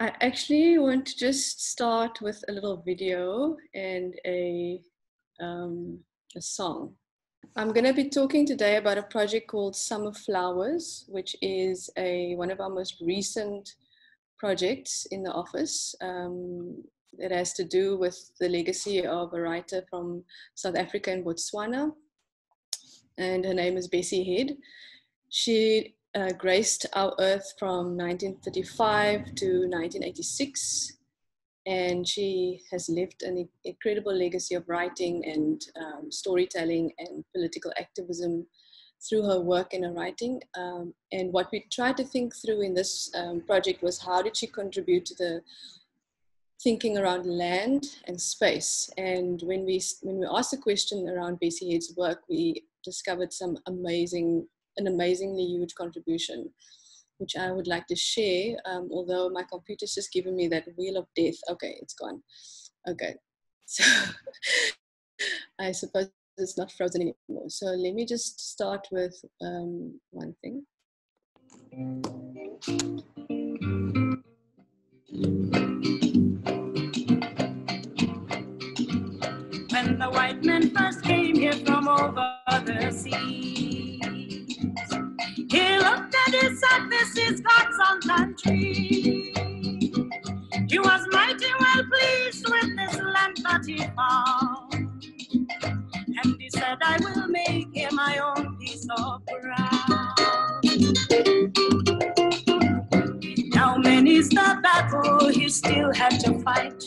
I actually want to just start with a little video and a, um, a song. I'm going to be talking today about a project called Summer Flowers, which is a one of our most recent projects in the office. Um, it has to do with the legacy of a writer from South Africa and Botswana, and her name is Bessie Head. She uh, graced our earth from 1935 to 1986 and she has left an incredible legacy of writing and um, storytelling and political activism through her work and her writing. Um, and what we tried to think through in this um, project was how did she contribute to the thinking around land and space. And when we when we asked the question around Bessie Head's work, we discovered some amazing, an amazingly huge contribution which I would like to share, um, although my computer's just given me that wheel of death. Okay, it's gone. Okay, so I suppose it's not frozen anymore. So let me just start with um, one thing. When the white men first came here from over the sea he looked at said, This is God's country. He was mighty well pleased with this land that he found. And he said, I will make him my own piece of ground. Now, many's the battle oh, he still had to fight.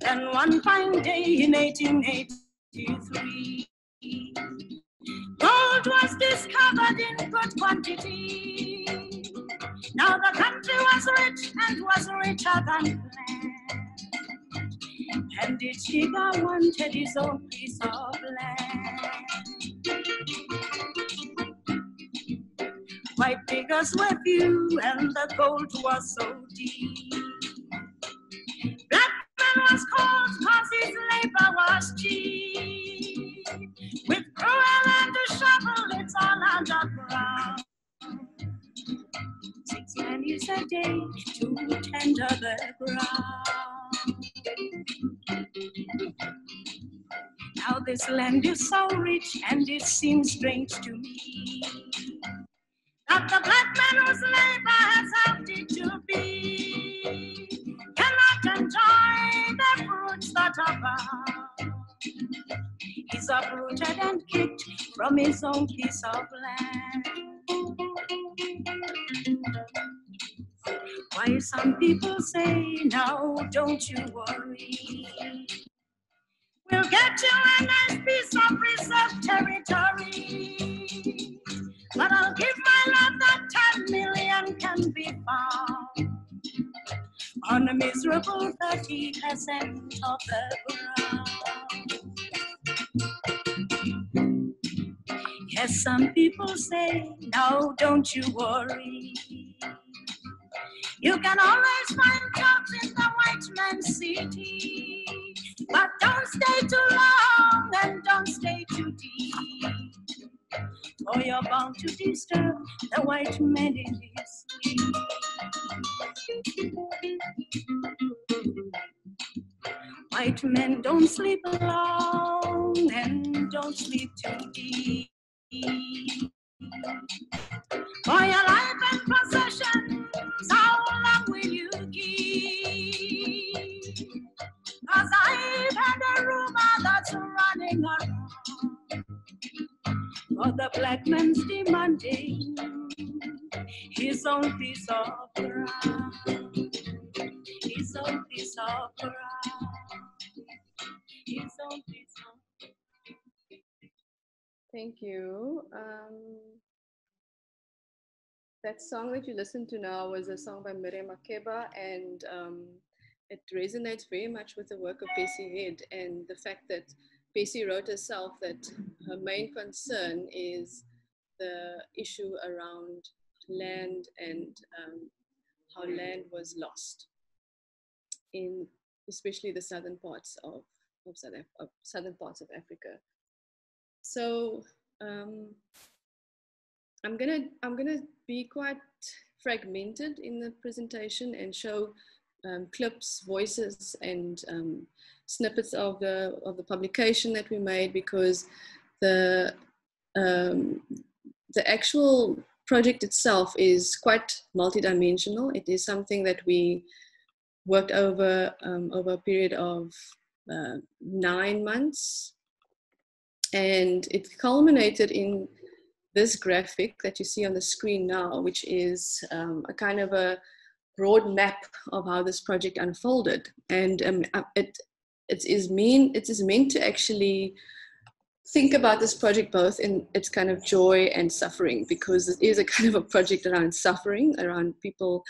Then one fine day in 1883, gold was discovered in good quantity. Now the country was rich and was richer than planned. And Chiga wanted his own piece of land. Diggers were few and the gold was so deep. Black man was cold cause his labor was cheap. With cruel and a shovel, it's all underground. Six pennies a day to tender the ground. Now this land is so rich and it seems strange to me that the black man whose labor has helped it to be cannot enjoy the fruits that abound. He's uprooted and kicked from his own piece of land. Why some people say, no, don't you worry. We'll get you a nice piece of reserved territory. 10 million can be found on a miserable 30% of the ground. Yes, some people say, no, don't you worry. You can always find jobs in the white man's city. But don't stay too long and don't stay too deep. Or you're bound to disturb the white man in his sleep. White men don't sleep long and don't sleep too deep. For your life and possessions, how long will you keep? Cause I've had a rumor that's running around. For the black man's demanding his own piece of ground. His own piece of ground. His own piece of Thank you. Um, that song that you listened to now was a song by Miriam Makeba, and um, it resonates very much with the work of Bessie Head and the fact that Bessie wrote herself that her main concern is the issue around land and um, how land was lost in especially the southern parts of, of, South, of southern parts of Africa. So um, I'm gonna I'm gonna be quite fragmented in the presentation and show um, clips, voices, and um, snippets of the of the publication that we made because the um, the actual project itself is quite multidimensional. It is something that we worked over um, over a period of uh, nine months, and it culminated in this graphic that you see on the screen now, which is um, a kind of a broad map of how this project unfolded, and um, uh, it it is mean it is meant to actually think about this project both in its kind of joy and suffering because it is a kind of a project around suffering around people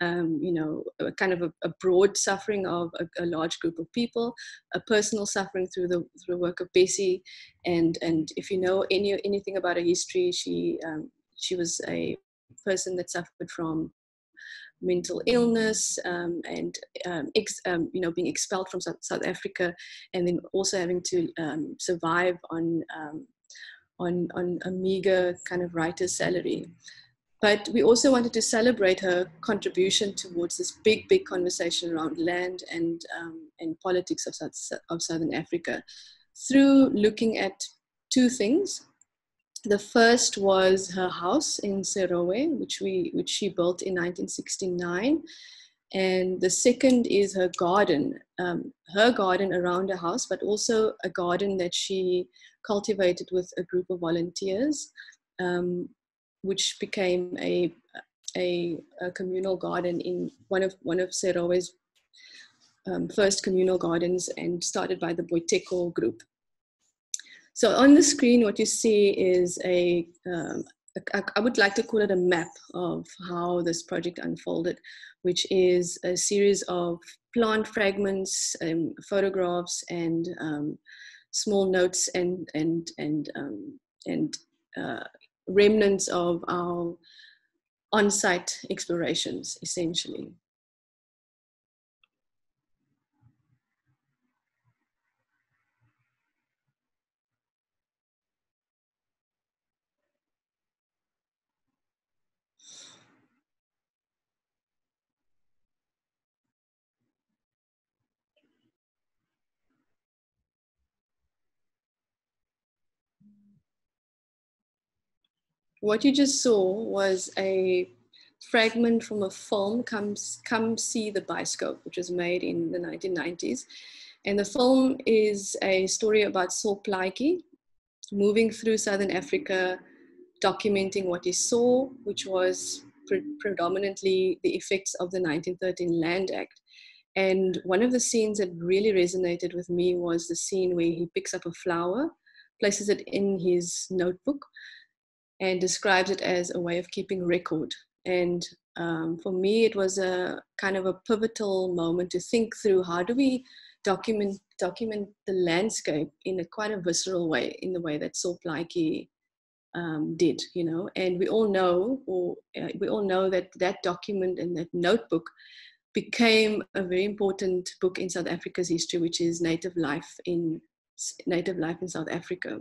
um, you know a kind of a, a broad suffering of a, a, large group of people a personal suffering through the through the work of bessie. And and if you know any anything about her history she um, she was a person that suffered from mental illness um, and um, ex, um, you know being expelled from South, South, Africa and then also having to um, survive on on on a meager kind of writer's salary. But we also wanted to celebrate her contribution towards this big, big conversation around land and and politics of, South, of Southern Africa through looking at two things the first was her house in Serowe, which we which she built in 1969, and the second is her garden, um, her garden around her house, but also a garden that she cultivated with a group of volunteers, um, which became a, a, a communal garden in one of one of Serowe's um, first communal gardens, and started by the Boiteko group. So on the screen, what you see is a, um, would like to call it a map of how this project unfolded, which is a series of plant fragments, um, photographs, and um, small notes and and and um, and uh, remnants of our on-site explorations, essentially. What you just saw was a fragment from a film, Come, Come See the Bioscope, which was made in the 1990s. And the film is a story about Sol Plaatje moving through Southern Africa, documenting what he saw, which was pre predominantly the effects of the 1913 Land Act. And one of the scenes that really resonated with me was the scene where he picks up a flower, places it in his notebook, and describes it as a way of keeping record. And um, for me, it was a kind of a pivotal moment to think through how do we document document the landscape in a quite a visceral way, in the way that Sol Plaatje um, did, you know. And we all know, or uh, we all know that that document and that notebook became a very important book in South Africa's history, which is Native Life in Native Life in South Africa.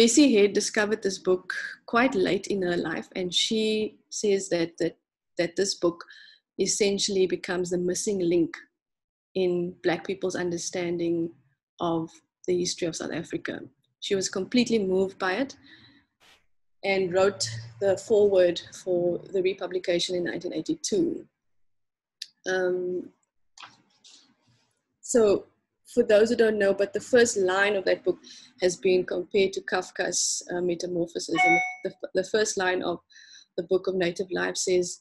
Bessie Head discovered this book quite late in her life, and she says that that, that this book essentially becomes the missing link in Black people's understanding of the history of South Africa. She was completely moved by it and wrote the foreword for the republication in 1982. Um, so for those who don't know, but the first line of that book has been compared to Kafka's uh, Metamorphosis. And the, the, first line of the book of Native Life says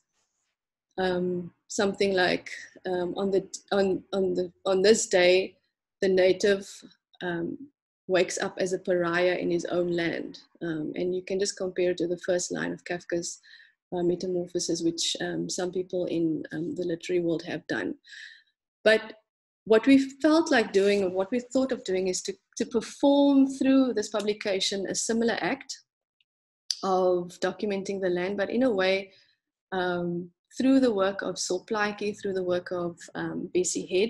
um, something like, um, on, the, on, on, the, on this day, the native um, wakes up as a pariah in his own land. Um, and you can just compare it to the first line of Kafka's uh, Metamorphosis, which um, some people in um, the literary world have done. But what we felt like doing, or what we thought of doing, is to, to perform through this publication a similar act of documenting the land, but in a way um, through the work of Sol Plaatje, through the work of um, Bessie Head,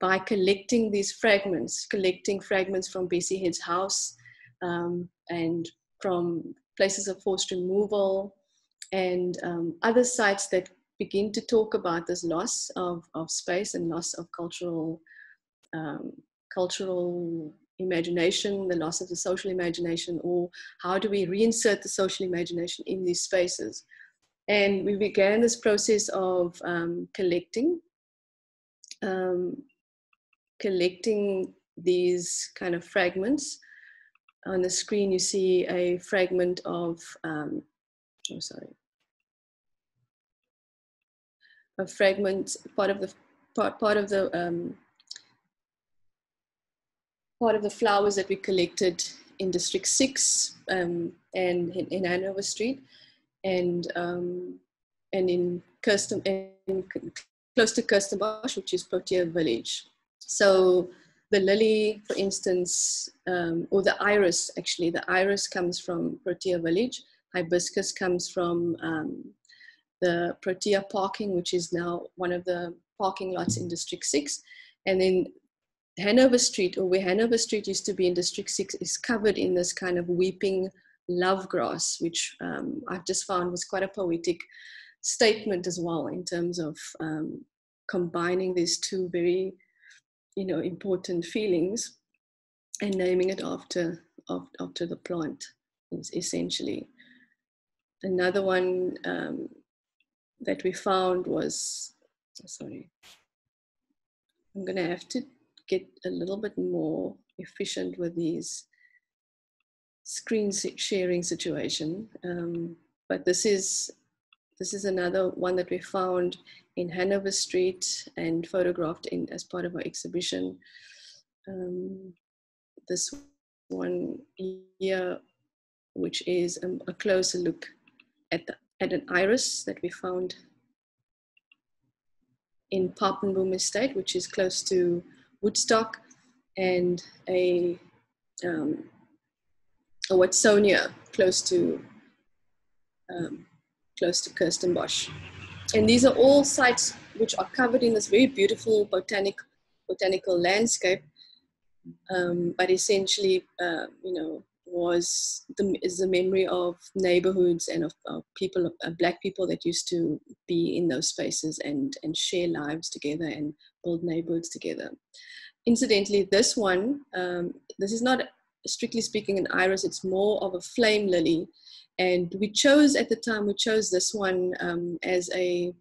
by collecting these fragments, collecting fragments from Bessie Head's house um, and from places of forced removal and um, other sites that begin to talk about this loss of, of space and loss of cultural um, cultural imagination, the loss of the social imagination, or how do we reinsert the social imagination in these spaces? And we began this process of um, collecting, um, collecting these kind of fragments. On the screen, you see a fragment of, um, oh, sorry, a fragment, part of the part, part of the um, part of the flowers that we collected in District Six um, and in, in, Hanover Street, and um, and in Kirsten, in, close to Kirstenbosch, which is Protea Village. So the lily, for instance, um, or the iris, actually, the iris comes from Protea Village. Hibiscus comes from um, the Protea parking, which is now one of the parking lots in District 6. And then Hanover Street, or where Hanover Street used to be in District 6, is covered in this kind of weeping love grass, which um, I've just found was quite a poetic statement as well in terms of um, combining these two very, you know, important feelings and naming it after, after the plant, essentially. Another one um, that we found was, sorry, I'm going to have to get a little bit more efficient with these screen sharing situation. Um, but this is this is another one that we found in Hanover Street and photographed in as part of our exhibition. Um, this one here, which is a, a closer look at the at an iris that we found in Papenboom Estate, which is close to Woodstock, and a, um, a Watsonia close to um, close to Kirstenbosch. And these are all sites which are covered in this very beautiful botanic botanical landscape, um, but essentially, uh, you know, was the, is the memory of neighborhoods and of, of people, uh, black people that used to be in those spaces and, and share lives together and build neighborhoods together. Incidentally, this one, um, this is not strictly speaking an iris, it's more of a flame lily. And we chose at the time, we chose this one um, as a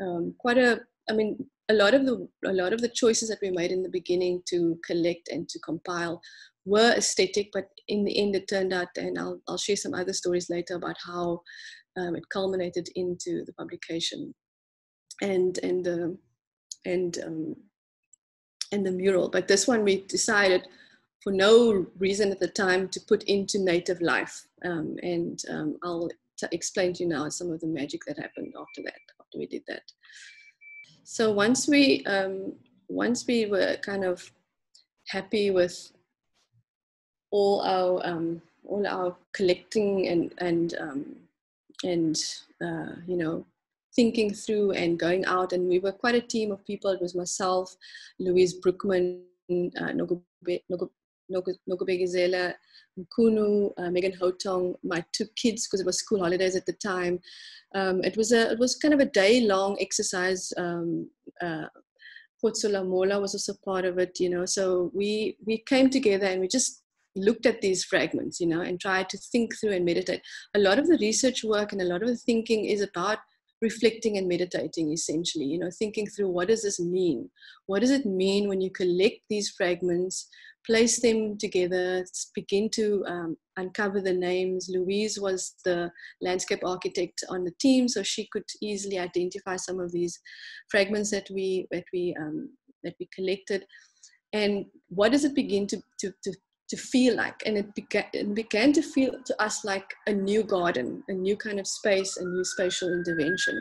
um, quite a, I mean, a lot of the a lot of the choices that we made in the beginning to collect and to compile were aesthetic, but in the end it turned out, and I'll, I'll share some other stories later about how um, it culminated into the publication and and the and um, and the mural. But this one we decided for no reason at the time to put into native life, um, and um, I'll explain to you now some of the magic that happened after that, after we did that. So once we um, once we were kind of happy with all our um, all our collecting and and um, and uh, you know thinking through and going out and we were quite a team of people it was myself louise brookman uh, Nogobegizela, Kunu, uh, Megan Hotong, my two kids because it was school holidays at the time. Um, it was a it was kind of a day long exercise. Um, uh, Mola was also part of it, you know. So we we came together and we just looked at these fragments, you know, and tried to think through and meditate. A lot of the research work and a lot of the thinking is about reflecting and meditating essentially you know thinking through what does this mean? What does it mean when you collect these fragments place them together begin to um, uncover the names? Louise was the landscape architect on the team so she could easily identify some of these fragments that we that we um, that we collected. And what does it begin to, to, to, to feel like and it began, it began to feel to us like a new garden a new kind of space a new spatial intervention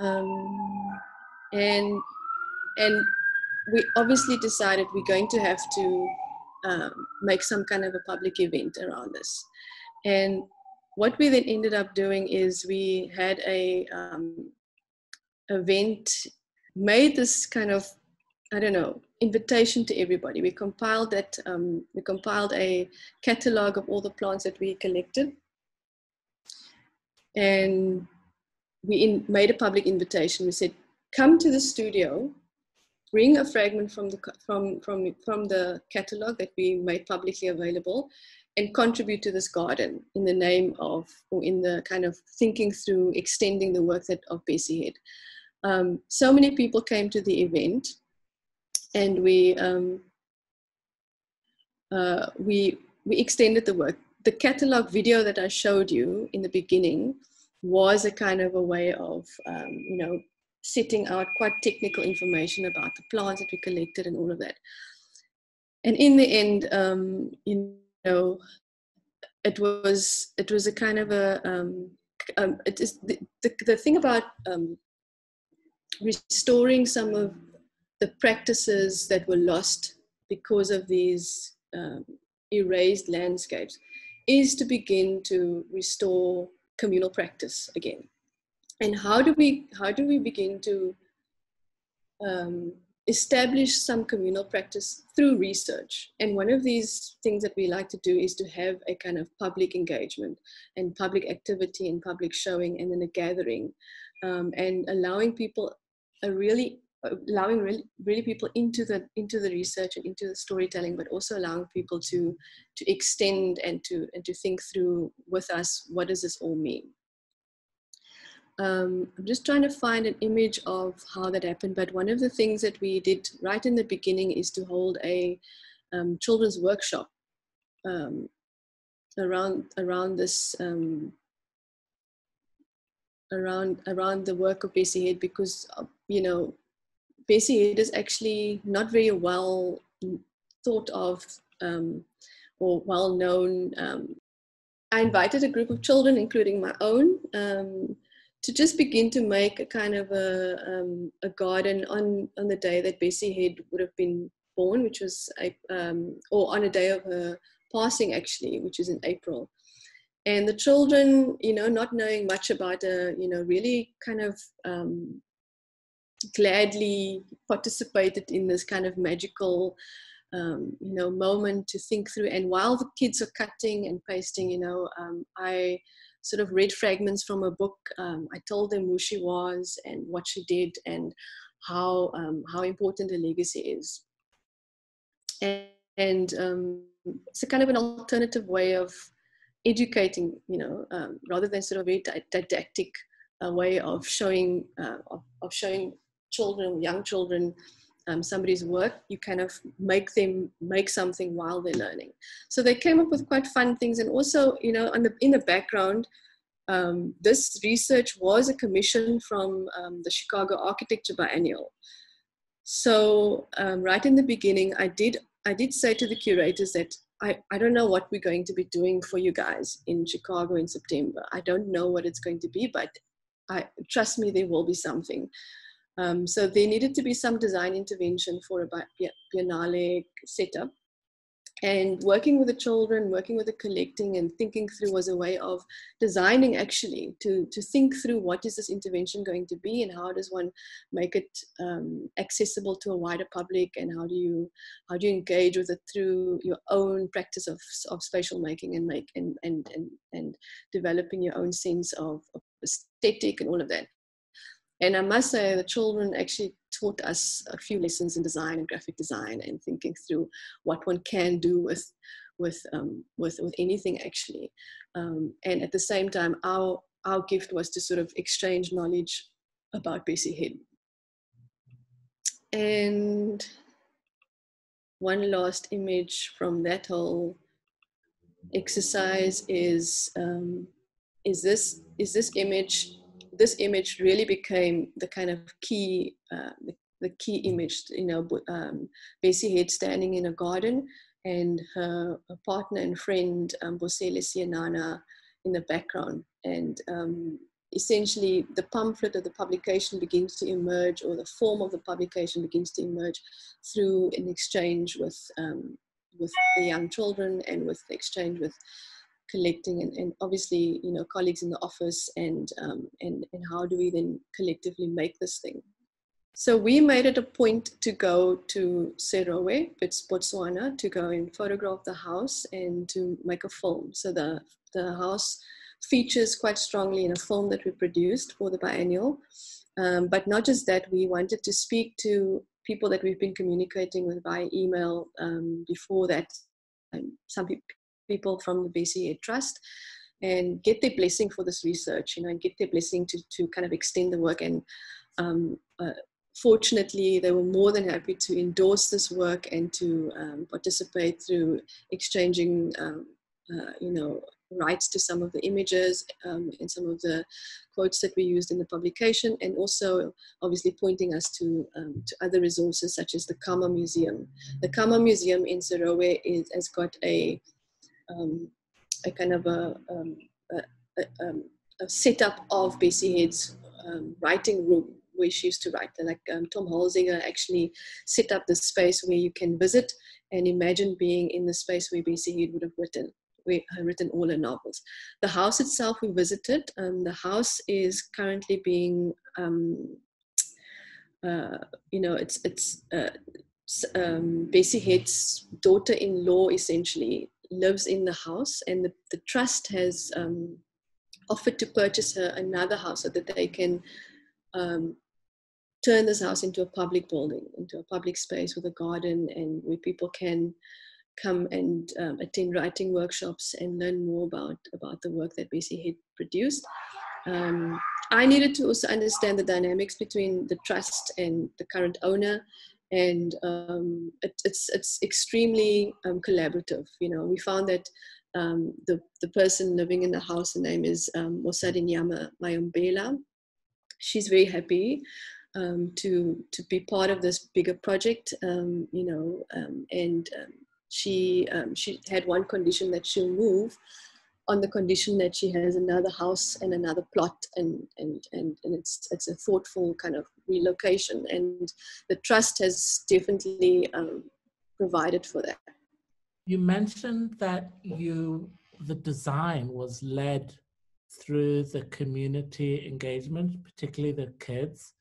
um, and and we obviously decided we're going to have to um, make some kind of a public event around this. And what we then ended up doing is we had a um, event, made this kind of, I don't know, invitation to everybody. We compiled that, um, we compiled a catalog of all the plants that we collected. And we in, made a public invitation. We said, come to the studio bring a fragment from the from from from the catalog that we made publicly available and contribute to this garden in the name of or in the kind of thinking through extending the work that of Bessie Head. Um, so many people came to the event and we um, uh, we we extended the work. The catalog video that I showed you in the beginning was a kind of a way of um, you know setting out quite technical information about the plants that we collected and all of that. And in the end, um, you know, it was it was a kind of a um, um, it is the, the, the thing about um, restoring some of the practices that were lost because of these um, erased landscapes is to begin to restore communal practice again. And how do we how do we begin to um, establish some communal practice through research? And one of these things that we like to do is to have a kind of public engagement and public activity and public showing and then a gathering um, and allowing people a really allowing really, really people into the into the research and into the storytelling but also allowing people to to extend and to and to think through with us what does this all mean um, I'm just trying to find an image of how that happened. But one of the things that we did right in the beginning is to hold a um, children's workshop um, around around this um, around around the work of Bessie Head because uh, you know Bessie Head is actually not very well thought of um, or well known. Um, I invited a group of children, including my own to just begin to make a kind of a, um, a garden on, on the day that Bessie Head would have been born, which was, a, um, or on a day of her passing actually, which is in April. And the children, you know, not knowing much about her, you know, really kind of um, gladly participated in this kind of magical, um, you know, moment to think through. And while the kids are cutting and pasting, you know, um, I sort of read fragments from a book. Um, I told them who she was and what she did and how um, how important a legacy is. And, and um, it's a kind of an alternative way of educating, you know, um, rather than sort of a didactic uh, way of showing uh, of, of showing children, young children, um, somebody's work, you kind of make them make something while they're learning. So they came up with quite fun things, and also, you know, the, in the background, um, this research was a commission from um, the Chicago Architecture Biennial. So um, right in the beginning, I did I did say to the curators that I, I don't know what we're going to be doing for you guys in Chicago in September. I don't know what it's going to be, but I trust me, there will be something. Um, so there needed to be some design intervention for a biennale setup. And working with the children, working with the collecting and thinking through was a way of designing actually to, to think through what is this intervention going to be and how does one make it um, accessible to a wider public and how do you how do you engage with it through your own practice of, of spatial making and make and, and, and, and developing your own sense of, of aesthetic and all of that. And I must say, the children actually taught us a few lessons in design and graphic design and thinking through what one can do with, with, um, with, with anything actually. Um, and at the same time, our, our gift was to sort of exchange knowledge about Bessie Head. And one last image from that whole exercise is um, is this is this image this image really became the kind of key, uh, the, the, key image, you know, um, Bessie Head standing in a garden and her, her partner and friend, um, Bosele Sienana, in the background. And um, essentially the pamphlet or the publication begins to emerge or the form of the publication begins to emerge through an exchange with um, with the young children and with the exchange with collecting and, and obviously you know colleagues in the office and um, and and how do we then collectively make this thing so we made it a point to go to Serowe, it's Botswana, to go and photograph the house and to make a film. So the, the house features quite strongly in a film that we produced for the biennial. Um, but not just that, we wanted to speak to people that we've been communicating with via email um, before that, um, some pe- people from the BCA Trust, and get their blessing for this research, you know, and get their blessing to, to kind of extend the work and um, uh, fortunately, they were more than happy to endorse this work and to um, participate through exchanging, um, uh, you know, rights to some of the images um, and some of the quotes that we used in the publication, and also obviously pointing us to um, to other resources such as the Khama Museum. The Khama Museum in Serowe is, has got a um, a kind of a, um, a, a, a setup of Bessie Head's writing room where she used to write. Like um, Tom Holzinger actually set up this space where you can visit and imagine being in the space where Bessie Head would have written. Have written all her novels. The house itself we visited. Um, the house is currently being, um, uh, you know, it's it's uh, um, Bessie Head's daughter-in-law essentially lives in the house, and the, the trust has um, offered to purchase her another house so that they can um, turn this house into a public building, into a public space with a garden and where people can come and um, attend writing workshops and learn more about, about the work that Bessie had produced. Um, I needed to also understand the dynamics between the trust and the current owner, and um, it, it's it's extremely um, collaborative. You know, we found that um, the the person living in the house, the name is um, Mosadinyama Mayombela. She's very happy um, to to be part of this bigger project. Um, you know, um, and she she had one condition that she'll move on the condition that she has another house and another plot and and and, and it's it's a thoughtful kind of relocation and the trust has definitely um, provided for that you mentioned that you the design was led through the community engagement particularly the kids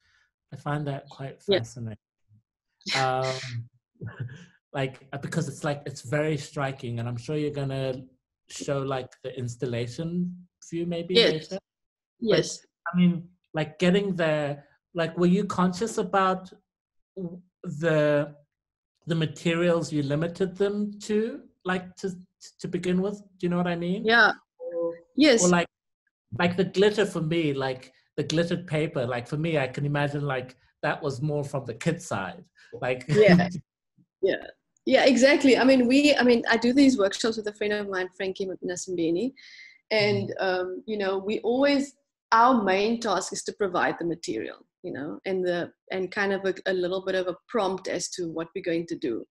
I find that quite fascinating. Yeah. Um, like because it's like it's very striking, and I'm sure you're gonna show like the installation view maybe yes. later. Yes. I mean, like getting there. Like, were you conscious about the the materials you limited them to, like to to begin with? Do you know what I mean? Yeah. Or, yes. Or like like the glitter for me, like the glittered paper like for me i can imagine like that was more from the kid side like yeah yeah yeah exactly i mean we i mean i do these workshops with a friend of mine frankie nasimbeni and mm-hmm. um, you know we always our main task is to provide the material you know and the and kind of a, a little bit of a prompt as to what we're going to do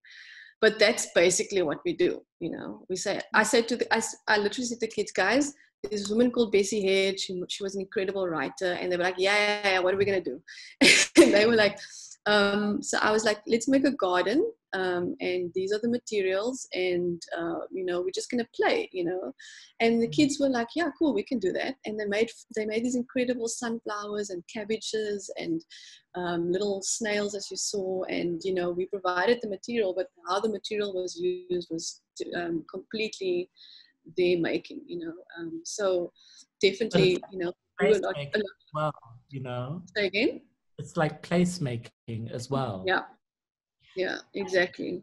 but that's basically what we do you know we say i said to the i, I literally said to the kids guys this woman called Bessie Head. She, she was an incredible writer. And they were like, yeah, yeah, yeah what are we going to do? and they were like, um, so I was like, let's make a garden. Um, and these are the materials. And, uh, you know, we're just going to play, you know. And the kids were like, yeah, cool, we can do that. And they made, they made these incredible sunflowers and cabbages and um, little snails, as you saw. And, you know, we provided the material, but how the material was used was um, completely they're making, you know. Um, so definitely, you know, do a lot, a lot. Well, you know. Say again. It's like placemaking as well. Yeah, yeah, exactly,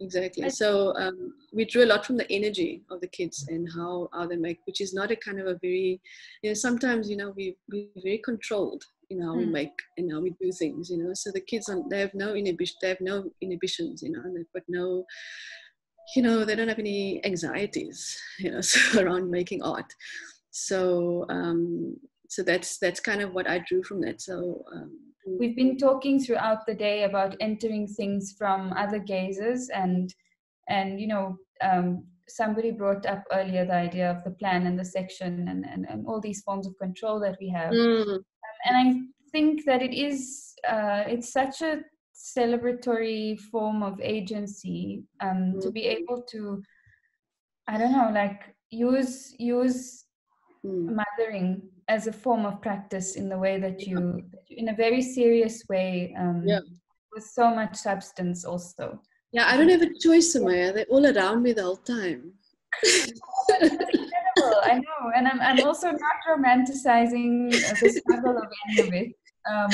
exactly. So um, we drew a lot from the energy of the kids and how how they make, which is not a kind of a very, you know, sometimes you know we we very controlled in how mm. we hmm. make and how we do things, you know. So the kids they have no inhibition, they have no inhibitions, you know, and they've got no you know they don't have any anxieties you know so around making art so um so that's that's kind of what i drew from that so um, we've been talking throughout the day about entering things from other gazes and and you know um, somebody brought up earlier the idea of the plan and the section and, and, and all these forms of control that we have. Mm. Um, and I think that it is, uh, it's such a celebratory form of agency um, to be able to, I don't know, like use, use Mm. mothering as a form of practice in the way that you, in a very serious way, um, Yeah. with so much substance also. Yeah, I don't have a choice, Samaya. They're all around me the whole time. Incredible. I know, and I'm I'm also not romanticizing the struggle of any of it. Um,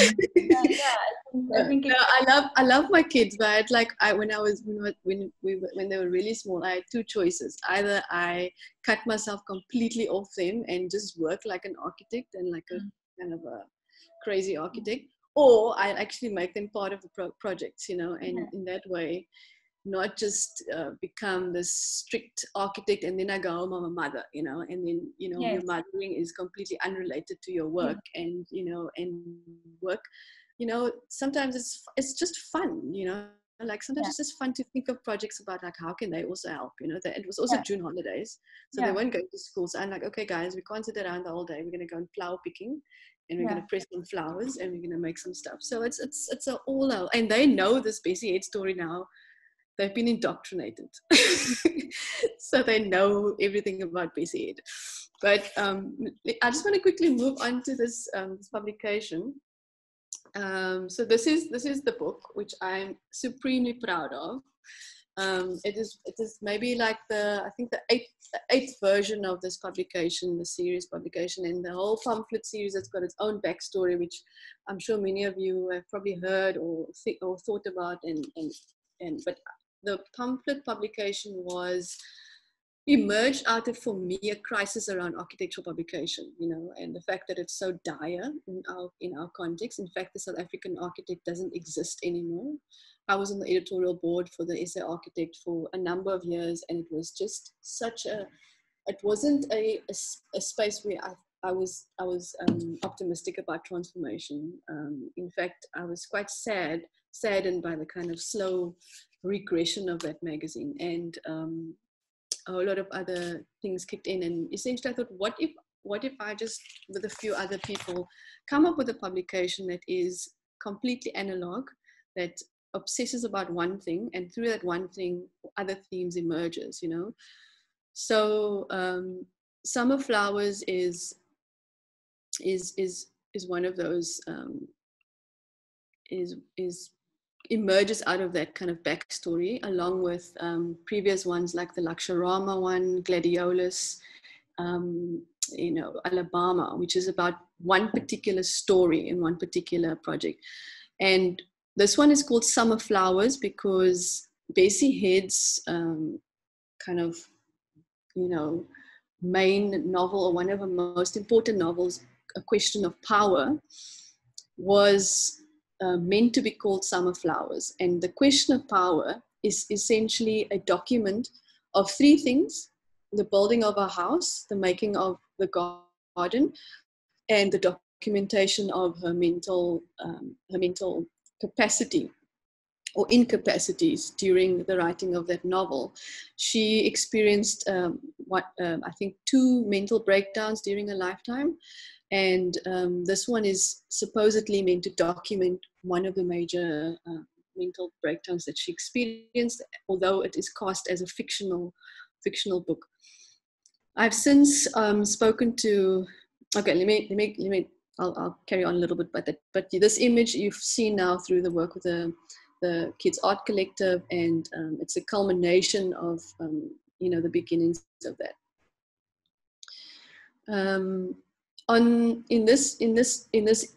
yeah, yeah, I think, I think No, I love I love my kids, but like I when I was when we- when we were- when they were really small, I had two choices. Either I cut myself completely off them and just work like an architect and like a Mm. kind of a crazy architect, or I actually make them part of the pro- projects, you know, and Yeah. in that way, not just uh, become the strict architect and then I go home I'm a mother, you know, and then you know your mothering is completely unrelated to your work and you know and work you know sometimes it's it's just fun you know? Like sometimes Yeah. it's just fun to think of projects about like how can they also help you know? That it was also Yeah. june holidays so they weren't going to school so i'm like okay guys we can't sit around the whole day. We're going to go and flower picking and we're Yeah. going to press some flowers and we're going to make some stuff. So it's it's it's a all out and they know this Bessie Head story now. They've been indoctrinated. So they know everything about Bessie Head. But um, I just want to quickly move on to this, um, this publication. Um, so this is this is the book which I'm supremely proud of. Um, it is it is maybe like the I think the eighth the eighth version of this publication, the series publication, and the whole pamphlet series that's got its own backstory, which I'm sure many of you have probably heard or th- or thought about, and and and but the pamphlet publication was emerged out of for me a crisis around architectural publication you know and the fact that it's so dire in our in our context. In fact the south african architect doesn't exist anymore. I was on the editorial board for the sa architect for a number of years and it was just such a it wasn't a a space where i I was I was um, optimistic about transformation. Um, in fact, I was quite sad, saddened by the kind of slow regression of that magazine, and um, a lot of other things kicked in. And essentially i thought what if what if i just with a few other people come up with a publication that is completely analog that obsesses about one thing and through that one thing other themes emerges you know? So um, summer flowers is is is is one of those um, is is emerges out of that kind of backstory, along with um, previous ones like the Laksharama one, Gladiolus, um, you know, Alabama, which is about one particular story in one particular project. And this one is called Summer Flowers because Bessie Head's um, kind of, you know, main novel or one of her most important novels, A Question of Power, was uh, meant to be called Summer Flowers. And the question of power is essentially a document of three things the building of a house, the making of the garden, and the documentation of her mental, um, her mental capacity or incapacities during the writing of that novel. She experienced um, what um, I think two mental breakdowns during her lifetime, and um, this one is supposedly meant to document one of the major uh, mental breakdowns that she experienced, although it is cast as a fictional fictional book. I've since um, spoken to. Okay, let me let me let me. I'll, I'll carry on a little bit, but that, but this image you've seen now through the work with the the Kids Art Collective, and um, it's a culmination of um, you know the beginnings of that. Um, on in this in this in this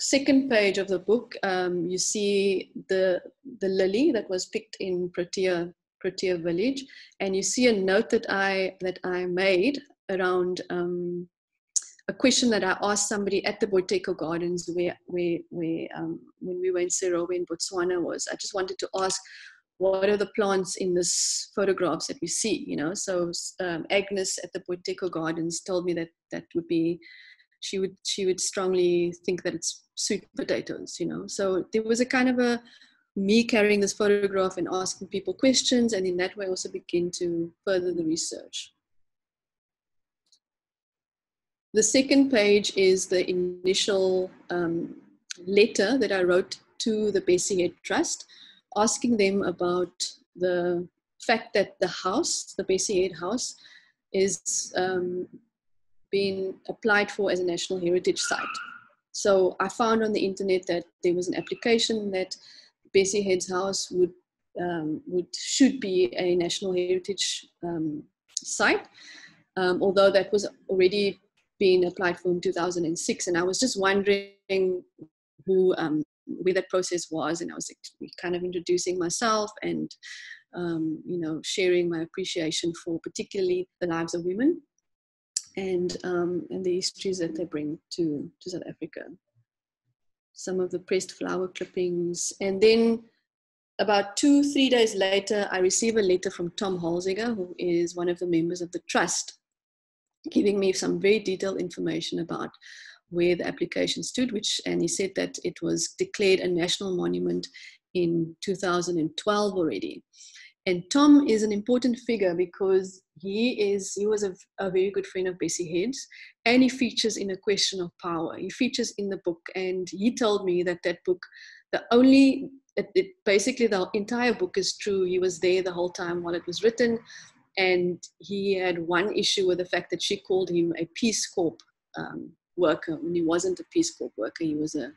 second page of the book, um, you see the the lily that was picked in Protea Protea village, and you see a note that I that I made around um, a question that I asked somebody at the Boiteko Gardens where where where um, when we were in Serowe in Botswana was. I just wanted to ask what are the plants in this photographs that we see you know? So um, Agnes at the Boiteko Gardens told me that that would be she would she would strongly think that it's sweet potatoes you know? So there was a kind of a me carrying this photograph and asking people questions, and in that way also begin to further the research. The second page is the initial um, letter that I wrote to the Bessie Head Trust, asking them about the fact that the house, the Bessie Head House, is um, being applied for as a National Heritage Site. So I found on the internet that there was an application that Bessie Head's house would um, would should be a National Heritage um, site, um, although that was already being applied for in 2006. And I was just wondering who where that process was, and I was kind of introducing myself and um, you know sharing my appreciation for particularly the lives of women and um, and the histories that they bring to to South Africa. Some of the pressed flower clippings, and then about two three days later, I receive a letter from Tom Holzinger, who is one of the members of the trust, giving me some very detailed information about where the application stood, which and he said that it was declared a national monument in 2012 already. And Tom is an important figure because he is he was a, a very good friend of Bessie Head's, and he features in a question of power. He features in the book, and he told me that that book, the only it, it, basically the entire book is true. He was there the whole time while it was written, and he had one issue with the fact that she called him a Peace Corps um, worker when he wasn't a Peace Corps worker. He was a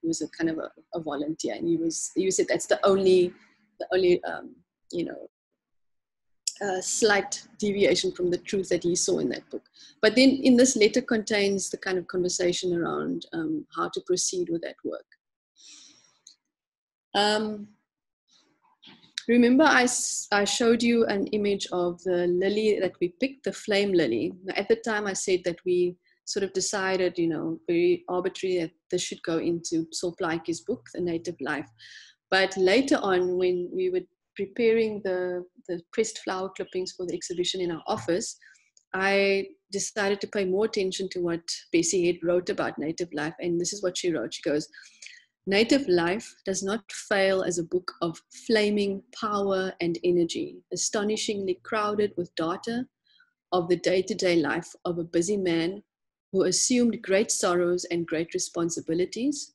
he was a kind of a, a volunteer, and he was he said that's the only the only um, you know slight deviation from the truth that he saw in that book. But then in this letter contains the kind of conversation around um, how to proceed with that work. Um, remember I, I showed you an image of the lily that we picked, the flame lily. At the time I said that we sort of decided, you know, very arbitrary that this should go into Sol Plaatje's book, The Native Life. But later on, when we were preparing the, the pressed flower clippings for the exhibition in our office, I decided to pay more attention to what Bessie Head wrote about native life. And this is what she wrote. She goes, Native life does not fail as a book of flaming power and energy, astonishingly crowded with data of the day to day life of a busy man who assumed great sorrows and great responsibilities,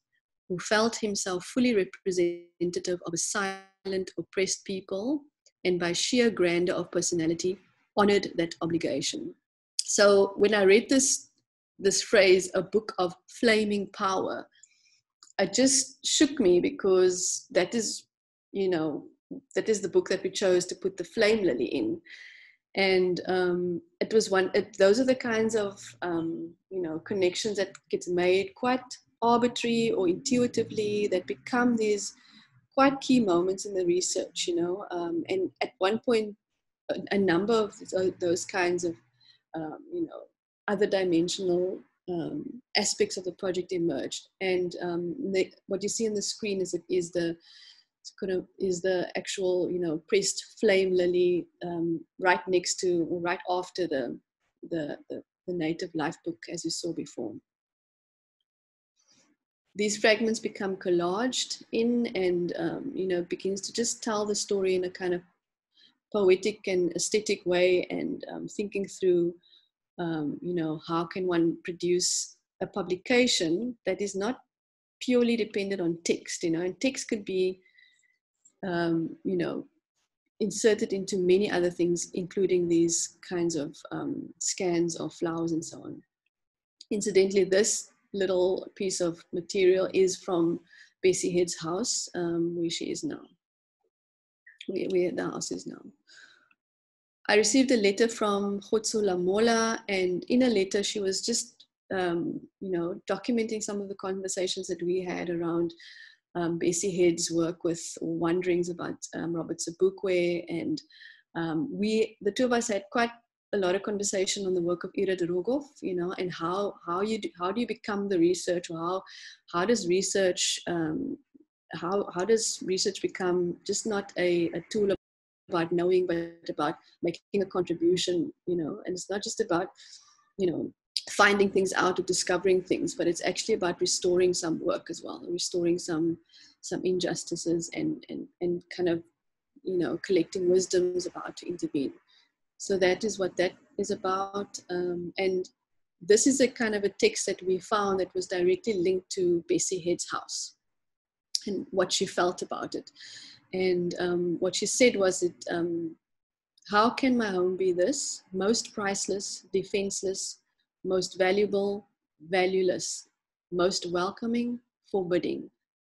who felt himself fully representative of a silent, oppressed people, and by sheer grandeur of personality, honored that obligation. So when I read this, this phrase, a book of flaming power, it just shook me because that is, you know, that is the book that we chose to put the flame lily in and um, it was one it, those are the kinds of um, you know connections that gets made quite arbitrary or intuitively that become these quite key moments in the research you know um, and at one point a, a number of those kinds of um, you know other dimensional um, aspects of the project emerged. And um, the, what you see on the screen is, is the is the actual you know pressed flame lily um, right next to or right after the, the, the the native life book as you saw before. These fragments become collaged in and um, you know begins to just tell the story in a kind of poetic and aesthetic way and um, thinking through um, you know how can one produce a publication that is not purely dependent on text you know and text could be um, you know, inserted into many other things, including these kinds of um, scans of flowers and so on. Incidentally, this little piece of material is from Bessie Head's house, um, where she is now, where, where the house is now. I received a letter from Khotso Lamola, and in a letter, she was just, um, you know, documenting some of the conversations that we had around um, Bessie Head's work with Wanderings about um, Robert Sobukwe. And um, we, the two of us had quite a lot of conversation on the work of Irit Rogoff, you know, and how, how, you do, how do you become the research how, how does research, um, how, how does research become just not a, a tool about knowing, but about making a contribution, you know, and it's not just about, you know, finding things out or discovering things, but it's actually about restoring some work as well, restoring some some injustices and and and kind of you know collecting wisdoms about to intervene. So that is what that is about, um, and this is a kind of a text that we found that was directly linked to Bessie Head's house and what she felt about it. And um, what she said was that, um, how can my home be this? Most priceless, defenseless, most valuable, valueless, most welcoming, forbidding.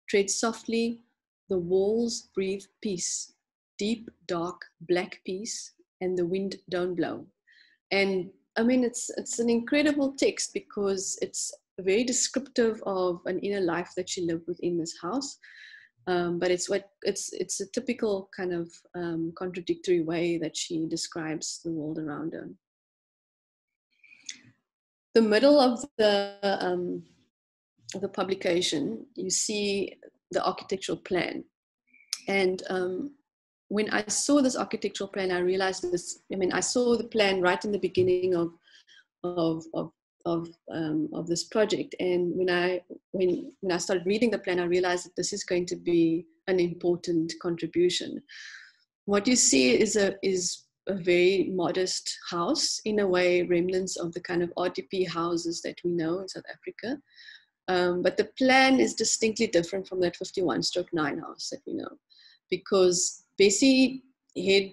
Tread softly, the walls breathe peace, deep, dark, black peace, and the wind don't blow. And I mean, it's it's an incredible text because it's very descriptive of an inner life that she lived within this house. Um, but it's what it's it's a typical kind of um, contradictory way that she describes the world around her. The middle of the um, the publication, you see the architectural plan, and um, when I saw this architectural plan, I realized this. I mean, I saw the plan right in the beginning of of of of, um, of this project, and when I when when I started reading the plan, I realized that this is going to be an important contribution. What you see is a is a very modest house, in a way, remnants of the kind of RDP houses that we know in South Africa. Um, but the plan is distinctly different from that 51 stroke 9 house that we know because Bessie had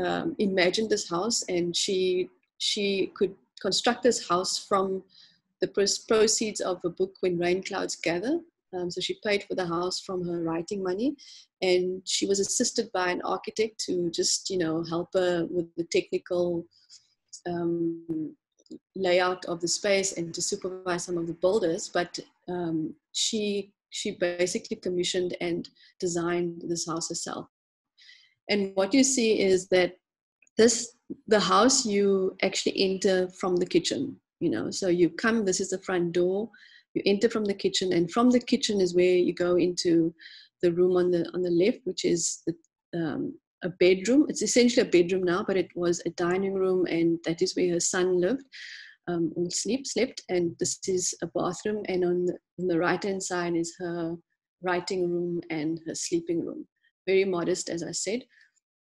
um, imagined this house and she she could construct this house from the proceeds of a book when rain clouds gather um, so she paid for the house from her writing money and she was assisted by an architect to just you know help her with the technical um, layout of the space and to supervise some of the builders. But um, she she basically commissioned and designed this house herself. And what you see is that this the house you actually enter from the kitchen you know. So you come this is the front door you enter from the kitchen and from the kitchen is where you go into the room on the on the left which is the, um, a bedroom it's essentially a bedroom now but it was a dining room and that is where her son lived um, or sleep slept and this is a bathroom and on the, on the right hand side is her writing room and her sleeping room very modest as i said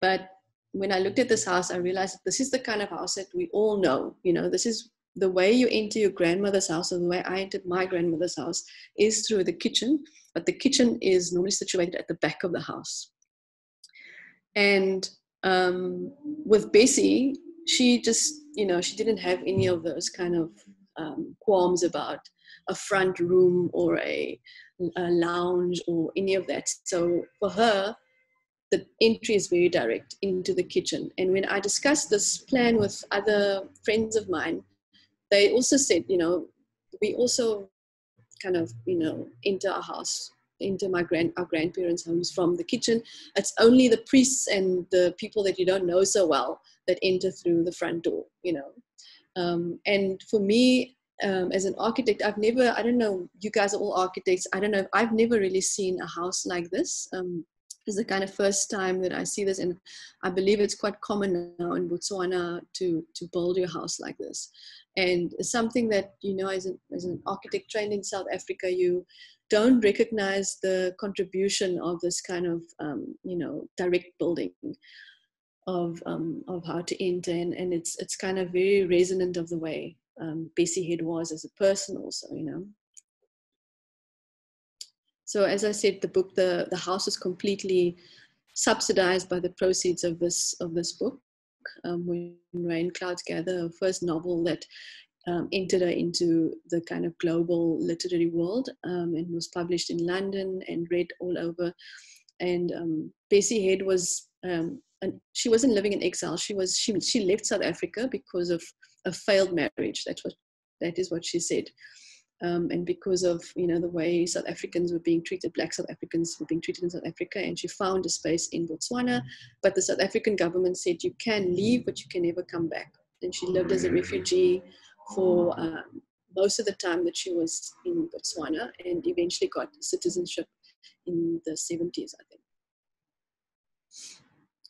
but when I looked at this house, I realized this is the kind of house that we all know. You know, this is the way you enter your grandmother's house, or the way I entered my grandmother's house, is through the kitchen. But the kitchen is normally situated at the back of the house. And um, with Bessie, she just, you know, she didn't have any of those kind of um, qualms about a front room or a, a lounge or any of that. So for her, the entry is very direct into the kitchen. And when I discussed this plan with other friends of mine, they also said, you know, we also kind of, you know, enter our house, enter my grand our grandparents' homes from the kitchen. It's only the priests and the people that you don't know so well that enter through the front door, you know. Um, and for me, um, as an architect, I've never, I don't know, you guys are all architects. I don't know, I've never really seen a house like this. Um, is the kind of first time that I see this, and I believe it's quite common now in Botswana to to build your house like this, and something that you know as an as an architect trained in South Africa, you don't recognize the contribution of this kind of um, you know direct building of um, of how to enter, and, and it's it's kind of very resonant of the way um, Bessie Head was as a person, also, you know. So as I said, the book, the, the house is completely subsidized by the proceeds of this of this book. Um, when Rain Clouds Gather, her first novel that um, entered her into the kind of global literary world um, and was published in London and read all over. And um, Bessie Head was, um, and she wasn't living in exile. She was she she left South Africa because of a failed marriage. That's what that is what she said um, and because of you know the way South Africans were being treated, Black South Africans were being treated in South Africa, and she found a space in Botswana. But the South African government said you can leave, but you can never come back. And she lived as a refugee for um, most of the time that she was in Botswana, and eventually got citizenship in the 70s, I think.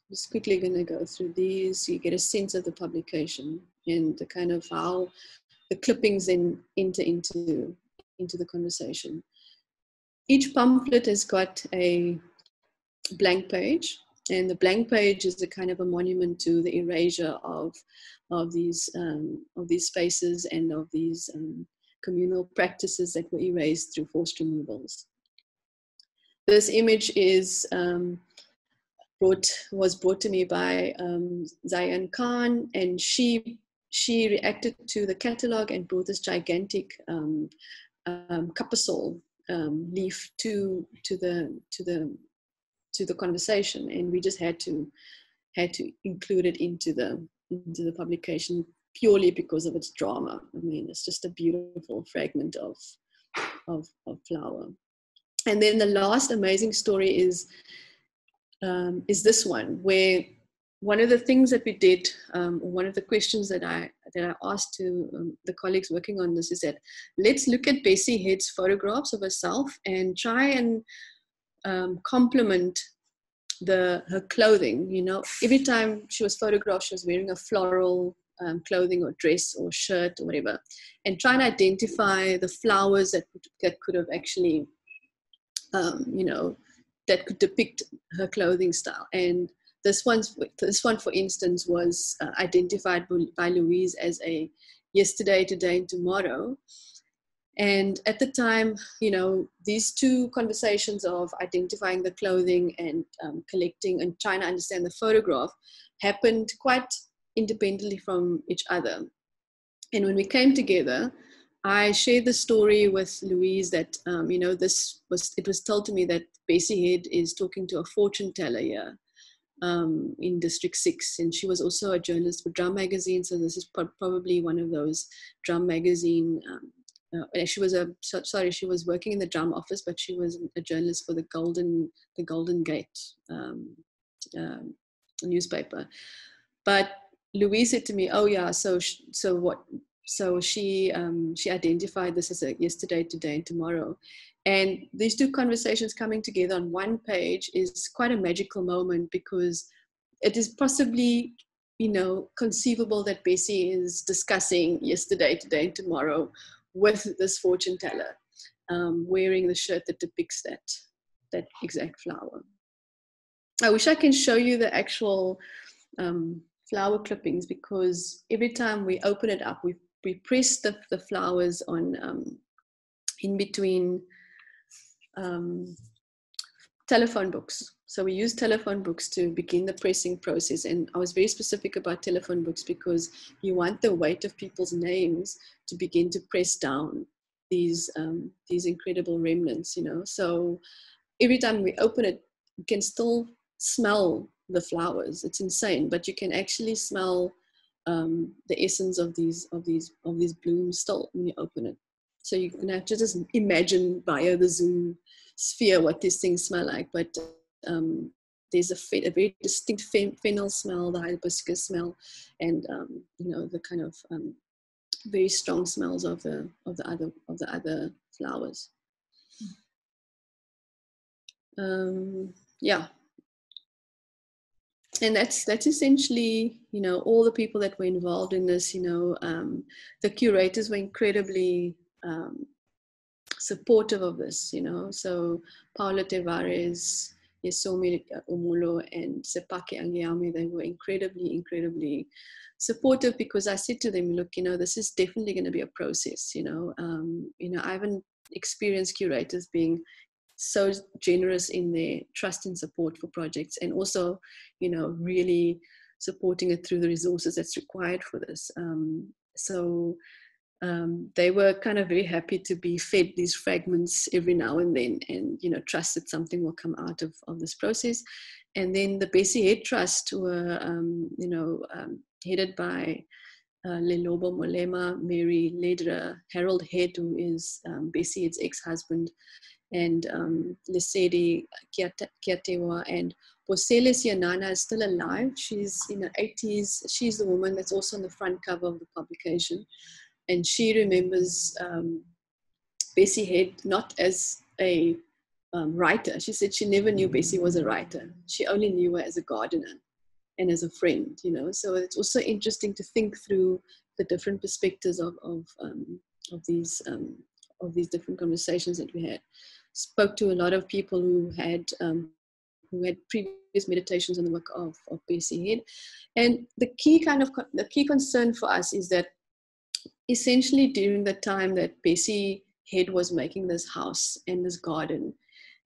Just quickly going to go through these. You get a sense of the publication and the kind of how the clippings then enter into into the conversation. Each pamphlet has got a blank page, and the blank page is a kind of a monument to the erasure of of these um, of these spaces and of these um, communal practices that were erased through forced removals. This image is um, brought was brought to me by um, Khan, and she she reacted to the catalog and brought this gigantic um, um, um, leaf to to the to the to the conversation, and we just had to had to include it into the into the publication purely because of its drama. I mean, it's just a beautiful fragment of of, of flower. And then the last amazing story is um, is this one where one of the things that we did, um, one of the questions that I that I asked to um, the colleagues working on this is that let's look at Bessie Head's photographs of herself and try and um, complement the her clothing. You know, every time she was photographed, she was wearing a floral um, clothing or dress or shirt or whatever, and try and identify the flowers that that could have actually, um, you know, that could depict her clothing style and this one's this one, for instance, was uh, identified by Louise as a yesterday, today, and tomorrow. And at the time, you know, these two conversations of identifying the clothing and um, collecting and trying to understand the photograph happened quite independently from each other. And when we came together, I shared the story with Louise that, um, you know, this was, it was told to me that Bessie Head is talking to a fortune teller here um, in District 6. And she was also a journalist for Drum Magazine. So this is probably one of those Drum Magazine. Um, uh, she was a so, sorry, she was working in the Drum office, but she was a journalist for the Golden the Golden Gate um, um newspaper. But Louise said to me, "Oh yeah, so so what?" So she um, she identified this as a yesterday, today, and tomorrow, and these two conversations coming together on one page is quite a magical moment because it is possibly, you know, conceivable that Bessie is discussing yesterday, today, and tomorrow with this fortune teller, um, wearing the shirt that depicts that that exact flower. I wish I can show you the actual um, flower clippings because every time we open it up, we we press the, the flowers on um, in between um, telephone books. So we use telephone books to begin the pressing process. And I was very specific about telephone books because you want the weight of people's names to begin to press down these um, these incredible remnants, you know. So every time we open it, you can still smell the flowers. It's insane, but you can actually smell um, the essence of these of these of these blooms still when you open it. So you can have to just imagine via the Zoom sphere what these things smell like. But um, there's a, a, very distinct fennel smell, the hibiscus smell, and um, you know the kind of um, very strong smells of the of the other of the other flowers. Um, yeah, and that's that's essentially you know all the people that were involved in this. You know, um, the curators were incredibly um, supportive of this, you know. So Paulo Tavares, Yesomi Umolu, and Sepake Angiama, they were incredibly, incredibly supportive because I said to them, look, you know, this is definitely going to be a process, you know. Um, you know, I haven't experienced curators being so generous in their trust and support for projects and also, you know, really supporting it through the resources that's required for this. Um, so um, they were kind of very happy to be fed these fragments every now and then and you know trust that something will come out of, of this process and then the Bessie Head Trust were um, you know um, headed by uh, Leloba Molema, Mary Lederer, Harold Head, who is um, Bessie Head's ex-husband, and um, Lesedi Kiatewa, and Posele Sianana is still alive. She's in her 80s. She's the woman that's also on the front cover of the publication and she remembers um, Bessie Head not as a um, writer. She said she never knew Bessie was a writer. She only knew her as a gardener and as a friend, you know. So it's also interesting to think through the different perspectives of of, um, of these um, of these different conversations that we had. Spoke to a lot of people who had um, who had previous meditations on the work of, of Bessie Head. And the key kind of the key concern for us is that essentially during the time that Bessie Head was making this house and this garden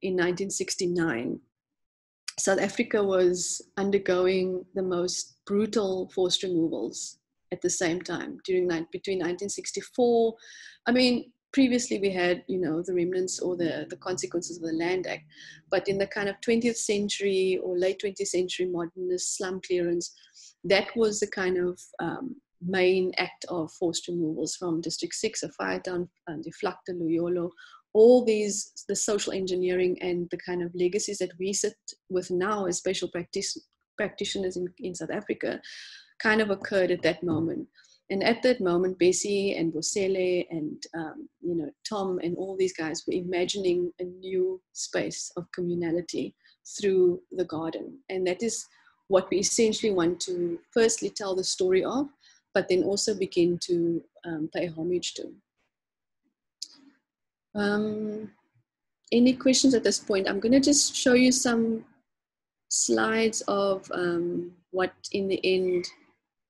in 1969, South Africa was undergoing the most brutal forced removals at the same time during between 1964. I mean, previously we had you know the remnants or the, the consequences of the land act but in the kind of 20th century or late 20th century modernist slum clearance that was the kind of um, main act of forced removals from district 6 of firetown and the Vlakte Loyolo all these the social engineering and the kind of legacies that we sit with now as special practice, practitioners in, in south africa kind of occurred at that moment and at that moment, Bessie and Bosele and um, you know Tom and all these guys were imagining a new space of communality through the garden, and that is what we essentially want to firstly tell the story of, but then also begin to um, pay homage to. Um, any questions at this point? I'm going to just show you some slides of um, what in the end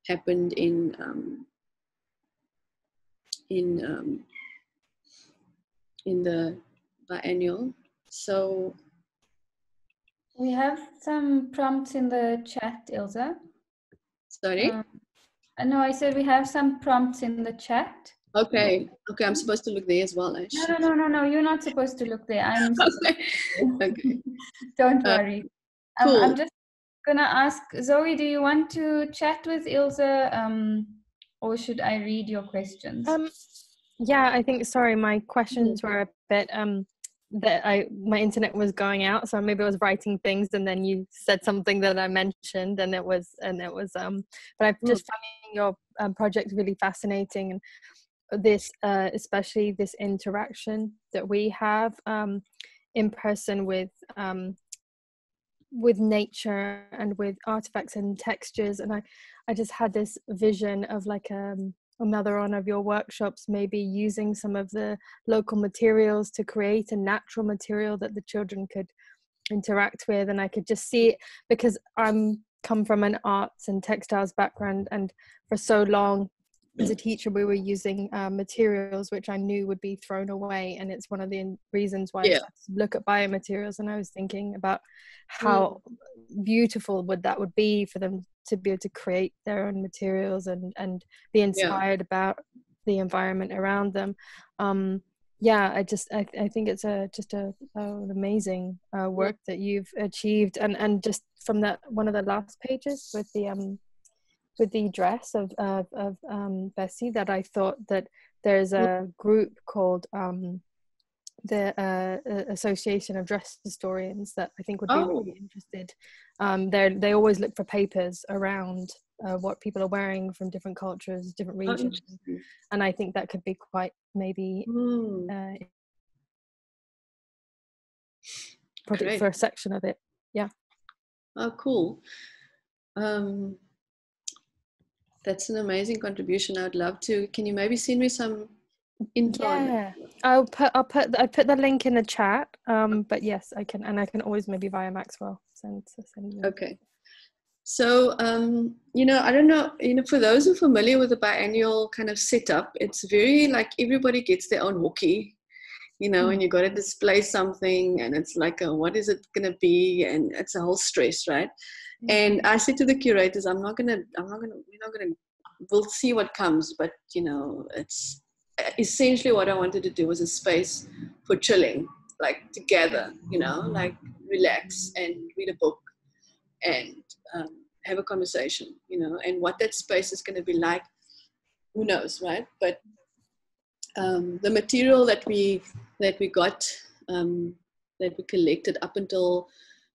happened in um, in um, in the biennial. So we have some prompts in the chat, Ilze. Sorry. Um, uh, no, I said we have some prompts in the chat. Okay. Okay, I'm supposed to look there as well. No, no, no, no, no. You're not supposed to look there. I'm. okay. okay. Don't uh, worry. Cool. Um, I'm just gonna ask Zoe. Do you want to chat with Ilze? Um, or should I read your questions? Um, yeah, I think. Sorry, my questions were a bit um that I my internet was going out, so maybe I was writing things, and then you said something that I mentioned, and it was and it was um. But I've just found your um, project really fascinating, and this uh, especially this interaction that we have um in person with um with nature and with artifacts and textures and i i just had this vision of like um another one of your workshops maybe using some of the local materials to create a natural material that the children could interact with and i could just see it because i'm come from an arts and textiles background and for so long as a teacher we were using uh, materials which i knew would be thrown away and it's one of the reasons why yeah. i look at biomaterials and i was thinking about how mm. beautiful would that would be for them to be able to create their own materials and and be inspired yeah. about the environment around them um yeah i just i, I think it's a just a, an amazing uh, work that you've achieved and and just from that one of the last pages with the um with the dress of of, of um, Bessie that I thought that there's a group called um, the uh, Association of Dress Historians that I think would be oh. really interested. Um, they they always look for papers around uh, what people are wearing from different cultures, different oh, regions, oh, and I think that could be quite maybe mm. uh, project for a section of it. Yeah. Oh, cool. Um, that's an amazing contribution. I would love to. Can you maybe send me some info? Yeah, I'll put I'll put I put the link in the chat. Um, but yes, I can, and I can always maybe via Maxwell send send. You. Okay. So um, you know, I don't know. You know, for those who are familiar with the biennial kind of setup, it's very like everybody gets their own hockey you know, mm. and you got to display something, and it's like, a, what is it going to be? And it's a whole stress, right? And I said to the curators, I'm not gonna, I'm not gonna, we're not gonna, we'll see what comes, but you know, it's essentially what I wanted to do was a space for chilling, like together, you know, like relax and read a book and um, have a conversation, you know, and what that space is going to be like, who knows, right? But um, the material that we that we got um, that we collected up until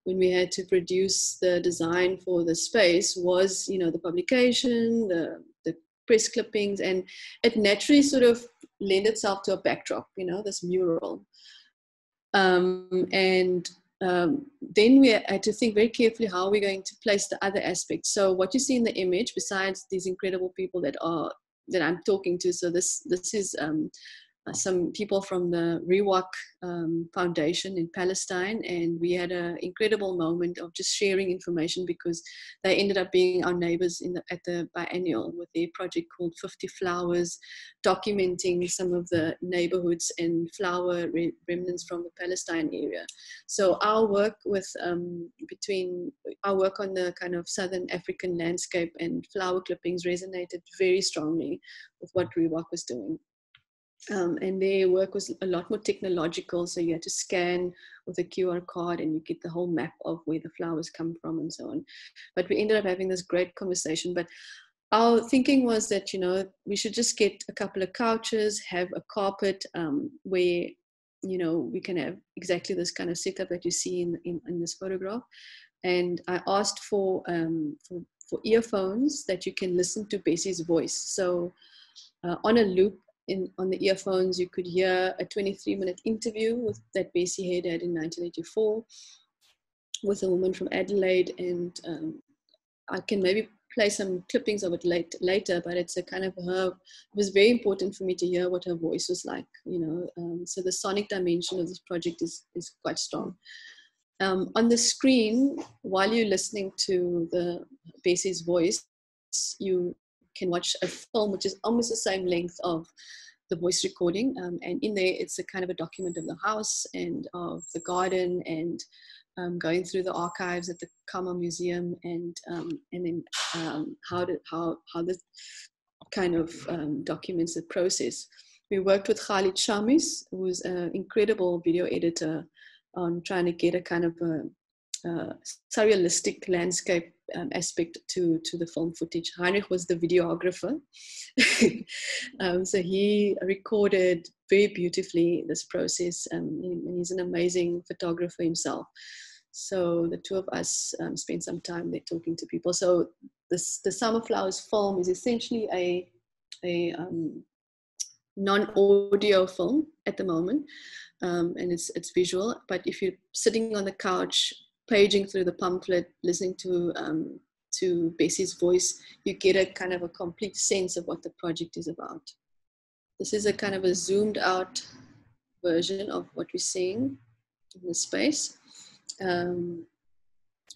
when we had to produce the design for the space was you know the publication the the press clippings and it naturally sort of lent itself to a backdrop you know this mural um, and um, then we had to think very carefully how we're going to place the other aspects so what you see in the image besides these incredible people that are that I'm talking to. So this this is um, some people from the Riwaq um, Foundation in Palestine, and we had an incredible moment of just sharing information because they ended up being our neighbors in the, at the biennial with their project called 50 Flowers, documenting some of the neighborhoods and flower re- remnants from the Palestine area. So our work with um, between our work on the kind of Southern African landscape and flower clippings resonated very strongly with what Riwaq was doing. Um, and their work was a lot more technological. So you had to scan with a QR code and you get the whole map of where the flowers come from and so on. But we ended up having this great conversation. But our thinking was that, you know, we should just get a couple of couches, have a carpet um, where, you know, we can have exactly this kind of setup that you see in, in, in this photograph. And I asked for, um, for, for earphones that you can listen to Bessie's voice. So uh, on a loop in, on the earphones, you could hear a 23 minute interview with, that Bessie Head had in 1984 with a woman from Adelaide. And um, I can maybe play some clippings of it late, later, but it's a kind of her, it was very important for me to hear what her voice was like, you know. Um, so the sonic dimension of this project is, is quite strong. Um, on the screen, while you're listening to the Bessie's voice, you can watch a film which is almost the same length of the voice recording. Um, and in there, it's a kind of a document of the house and of the garden and um, going through the archives at the Khama Museum and um, and then um, how did how how this kind of um, documents the process. We worked with Khalid Shamis, who's an incredible video editor, on trying to get a kind of a uh, surrealistic landscape um, aspect to, to the film footage. Heinrich was the videographer. um, so he recorded very beautifully this process, um, and he's an amazing photographer himself. So the two of us um, spent some time there talking to people. So this, the Summer Flowers film is essentially a, a um, non-audio film at the moment, um, and it's it's visual. But if you're sitting on the couch paging through the pamphlet, listening to um, to Bessie's voice, you get a kind of a complete sense of what the project is about. This is a kind of a zoomed out version of what we're seeing in the space. Um,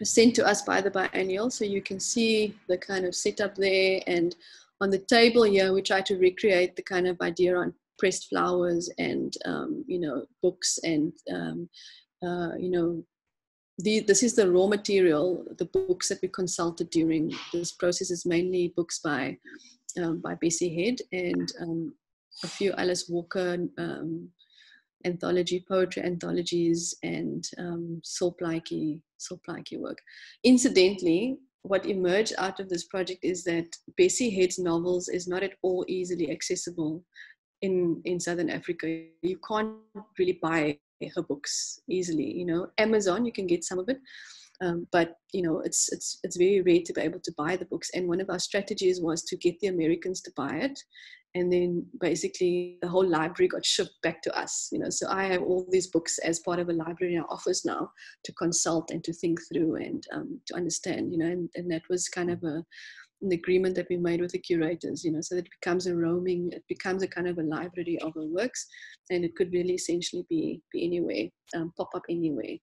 sent to us by the biennial, so you can see the kind of setup there. And on the table here, we try to recreate the kind of idea on pressed flowers and um, you know books and um, uh, you know the, this is the raw material, the books that we consulted during this process is mainly books by, um, by Bessie Head and um, a few Alice Walker um, anthology, poetry anthologies and um, Sol Plaatje, work. Incidentally, what emerged out of this project is that Bessie Head's novels is not at all easily accessible in, in Southern Africa. You can't really buy her books easily. You know, Amazon you can get some of it, um, but you know it's it's it's very rare to be able to buy the books. And one of our strategies was to get the Americans to buy it, and then basically the whole library got shipped back to us. You know, so I have all these books as part of a library in our office now to consult and to think through and um, to understand. You know, and, and that was kind of a an agreement that we made with the curators, you know, so that it becomes a roaming, it becomes a kind of a library of works, and it could really essentially be be anywhere, um, pop up anywhere.